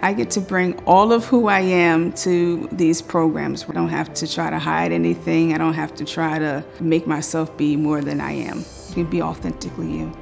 I get to bring all of who I am to these programs. I don't have to try to hide anything. I don't have to try to make myself be more than I am. You can be authentically you.